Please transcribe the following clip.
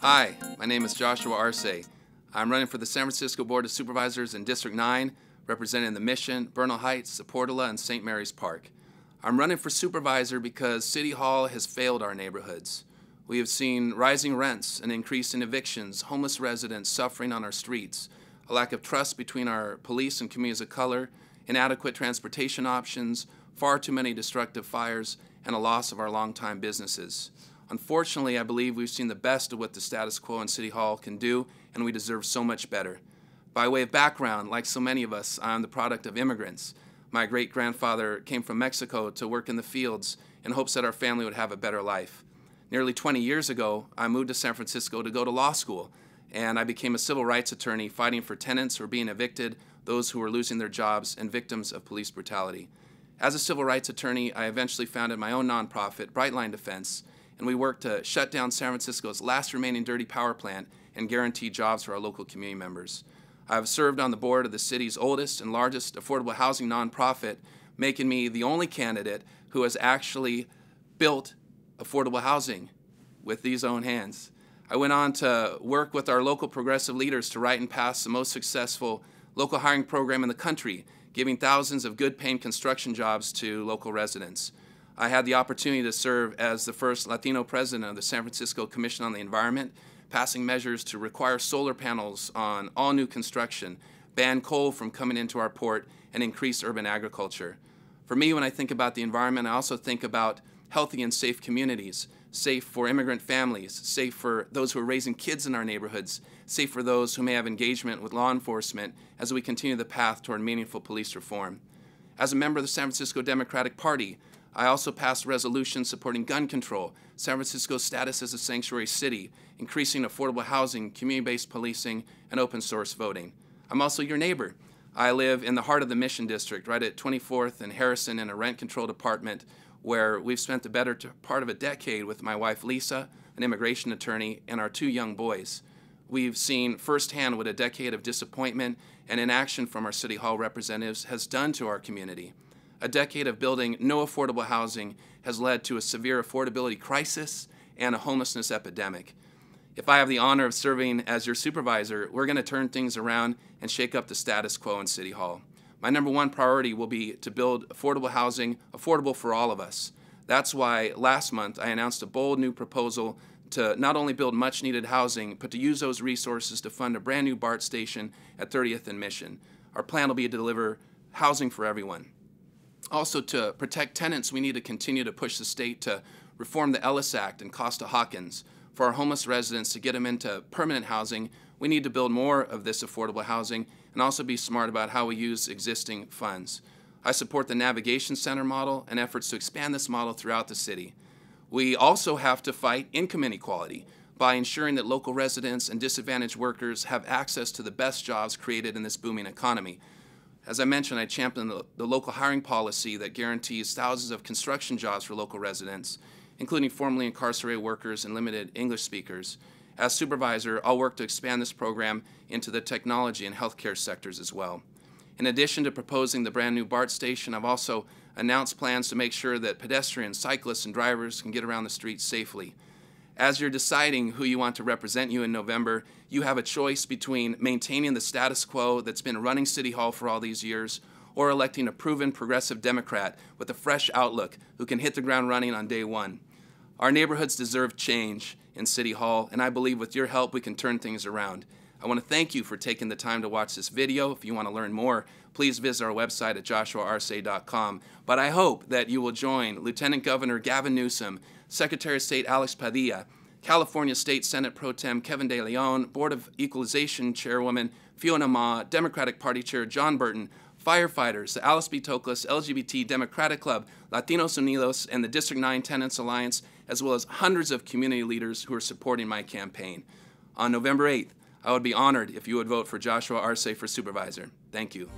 Hi, my name is Joshua Arce. I'm running for the San Francisco Board of Supervisors in District 9, representing the Mission, Bernal Heights, Portola, and St. Mary's Park. I'm running for supervisor because City Hall has failed our neighborhoods. We have seen rising rents, an increase in evictions, homeless residents suffering on our streets, a lack of trust between our police and communities of color, inadequate transportation options, far too many destructive fires, and a loss of our longtime businesses. Unfortunately, I believe we've seen the best of what the status quo in City Hall can do, and we deserve so much better. By way of background, like so many of us, I'm the product of immigrants. My great grandfather came from Mexico to work in the fields in hopes that our family would have a better life. Nearly 20 years ago, I moved to San Francisco to go to law school, and I became a civil rights attorney fighting for tenants who were being evicted, those who were losing their jobs, and victims of police brutality. As a civil rights attorney, I eventually founded my own nonprofit, Brightline Defense, and we worked to shut down San Francisco's last remaining dirty power plant and guarantee jobs for our local community members. I have served on the board of the city's oldest and largest affordable housing nonprofit, making me the only candidate who has actually built affordable housing with these own hands. I went on to work with our local progressive leaders to write and pass the most successful local hiring program in the country, giving thousands of good paying construction jobs to local residents. I had the opportunity to serve as the first Latino president of the San Francisco Commission on the Environment, passing measures to require solar panels on all new construction, ban coal from coming into our port, and increase urban agriculture. For me, when I think about the environment, I also think about healthy and safe communities, safe for immigrant families, safe for those who are raising kids in our neighborhoods, safe for those who may have engagement with law enforcement as we continue the path toward meaningful police reform. As a member of the San Francisco Democratic Party, I also passed resolutions supporting gun control, San Francisco's status as a sanctuary city, increasing affordable housing, community-based policing, and open source voting. I'm also your neighbor. I live in the heart of the Mission District, right at 24th and Harrison in a rent-controlled apartment where we've spent the better part of a decade with my wife Lisa, an immigration attorney, and our two young boys. We've seen firsthand what a decade of disappointment and inaction from our City Hall representatives has done to our community. A decade of building no affordable housing has led to a severe affordability crisis and a homelessness epidemic. If I have the honor of serving as your supervisor, we're going to turn things around and shake up the status quo in City Hall. My number one priority will be to build affordable housing, affordable for all of us. That's why last month I announced a bold new proposal to not only build much needed housing, but to use those resources to fund a brand new BART station at 30th and Mission. Our plan will be to deliver housing for everyone. Also, to protect tenants, we need to continue to push the state to reform the Ellis Act and Costa-Hawkins. For our homeless residents to get them into permanent housing, we need to build more of this affordable housing and also be smart about how we use existing funds. I support the Navigation Center model and efforts to expand this model throughout the city. We also have to fight income inequality by ensuring that local residents and disadvantaged workers have access to the best jobs created in this booming economy. As I mentioned, I champion the, the, local hiring policy that guarantees thousands of construction jobs for local residents, including formerly incarcerated workers and limited English speakers. As supervisor, I'll work to expand this program into the technology and healthcare sectors as well. In addition to proposing the brand new BART station, I've also announced plans to make sure that pedestrians, cyclists, and drivers can get around the streets safely. As you're deciding who you want to represent you in November, you have a choice between maintaining the status quo that's been running City Hall for all these years or electing a proven progressive Democrat with a fresh outlook who can hit the ground running on day one. Our neighborhoods deserve change in City Hall, and I believe with your help we can turn things around. I want to thank you for taking the time to watch this video. If you want to learn more, please visit our website at joshuaarce.com. But I hope that you will join Lieutenant Governor Gavin Newsom, Secretary of State Alex Padilla, California State Senate Pro Tem Kevin De Leon, Board of Equalization Chairwoman Fiona Ma, Democratic Party Chair John Burton, firefighters, the Alice B. Toklas LGBT Democratic Club, Latinos Unidos, and the District 9 Tenants Alliance, as well as hundreds of community leaders who are supporting my campaign. On November 8th, I would be honored if you would vote for Joshua Arce for supervisor. Thank you.